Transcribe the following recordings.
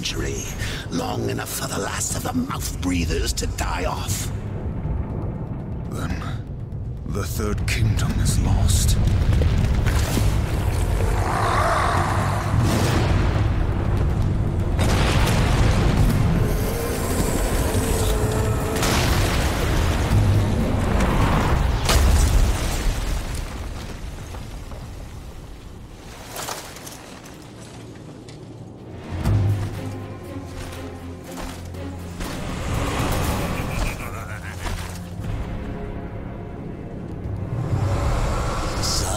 century. Long enough for the last of the mouth breathers to die off. Then, the Third Kingdom is lost.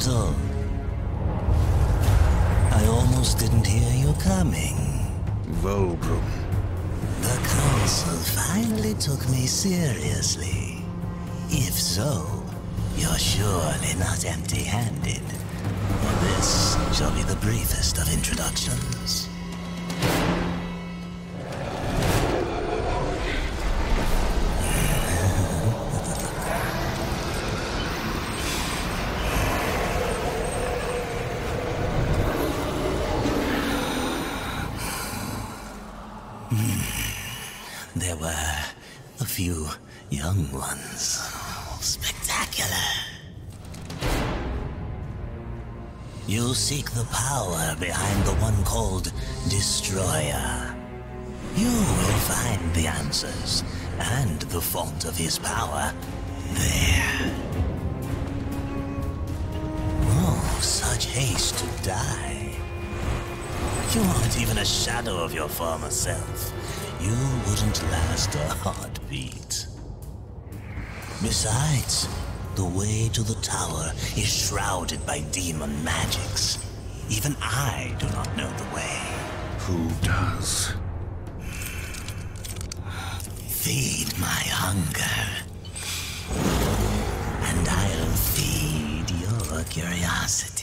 Subtle. Oh, I almost didn't hear you coming. Vulgrim. The council finally took me seriously. If so, you're surely not empty-handed. This shall be the briefest of introductions. Seek the power behind the one called Destroyer. You will find the answers and the font of his power there. Oh, such haste to die. You aren't even a shadow of your former self. You wouldn't last a heartbeat. Besides, the way to the tower is shrouded by demon magics. Even I do not know the way. Who does? Feed my hunger. And I'll feed your curiosity.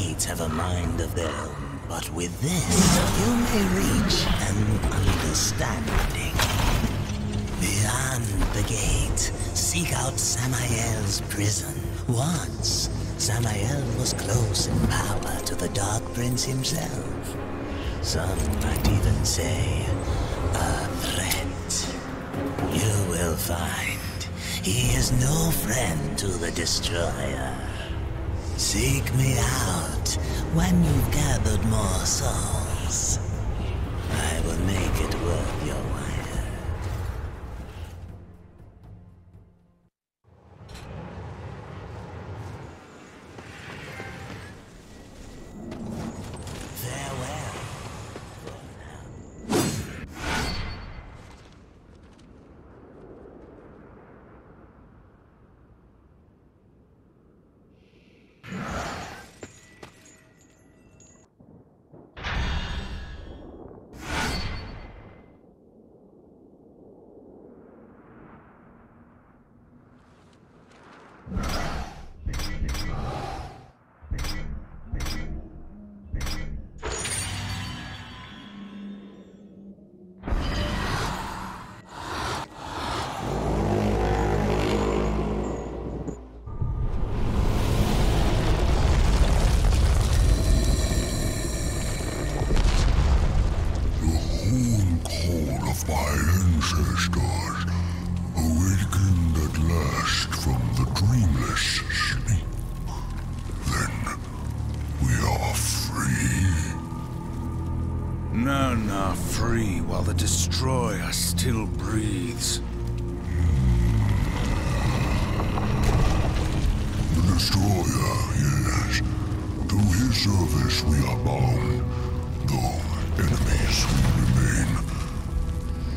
Gates have a mind of their own, but with this, you may reach an understanding. Beyond the gate, seek out Samael's prison. Once, Samael was close in power to the Dark Prince himself. Some might even say, a threat. You will find he is no friend to the Destroyer. Seek me out when you've gathered more souls. I will make it worth the Destroyer still breathes. The Destroyer, yes. To his service we are bound, though enemies we remain.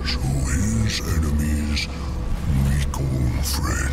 So his enemies we call friend.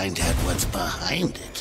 Find out what's behind it.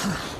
Ugh.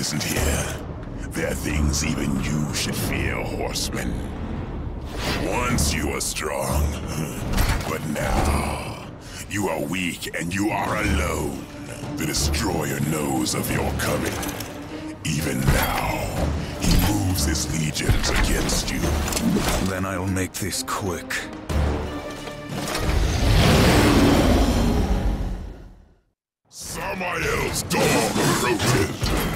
imprisoned here? There are things even you should fear, horseman. Once you were strong, but now you are weak and you are alone. The Destroyer knows of your coming. Even now, he moves his legions against you. Then I'll make this quick. Samael's dog approaches.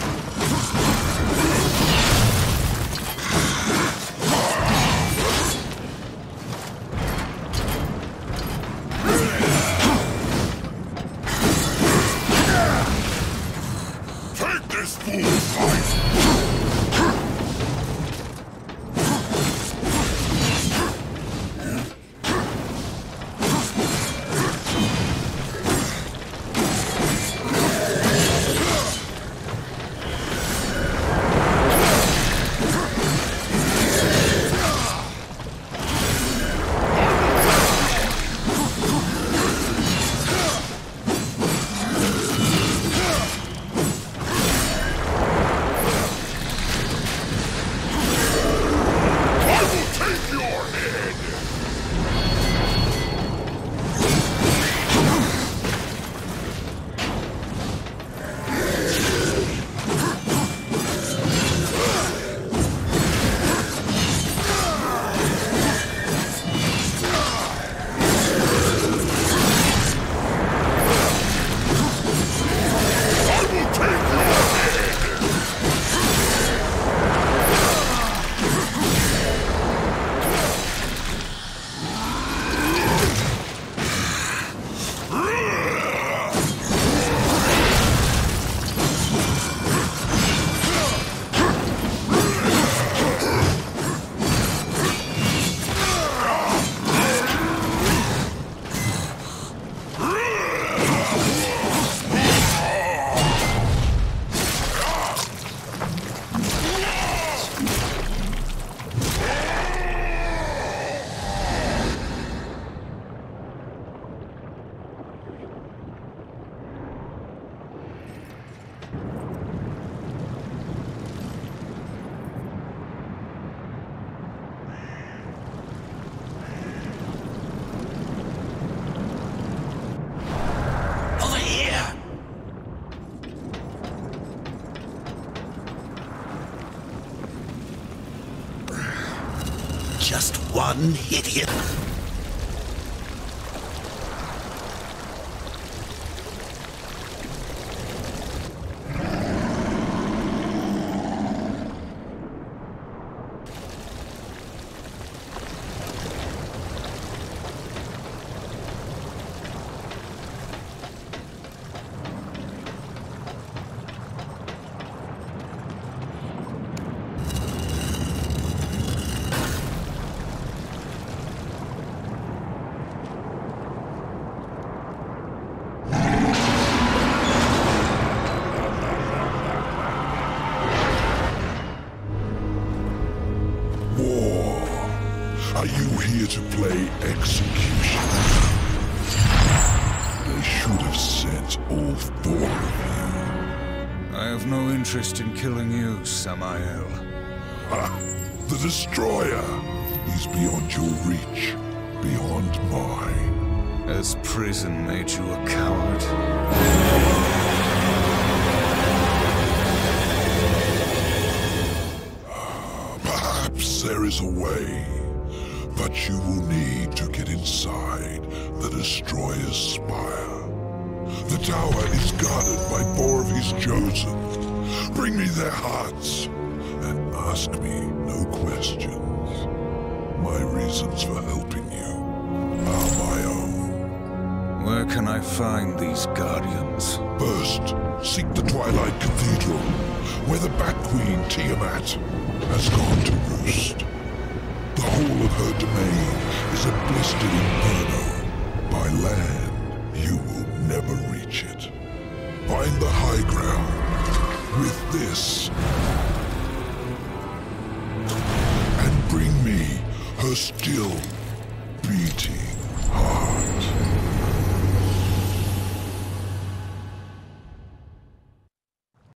One idiot. Interest in killing you, Samael. Ha! The Destroyer! He's beyond your reach, beyond mine. Has prison made you a coward? Perhaps there is a way, but you will need to get inside the Destroyer's spire. The tower is guarded by four of his chosen. Bring me their hearts and ask me no questions. My reasons for helping you are my own. Where can I find these guardians? First, seek the Twilight Cathedral, where the Bat Queen Tiamat has gone to roost. The whole of her domain is a blistered inferno. By land, you will never reach it. Find the high ground with this. And bring me her still beating.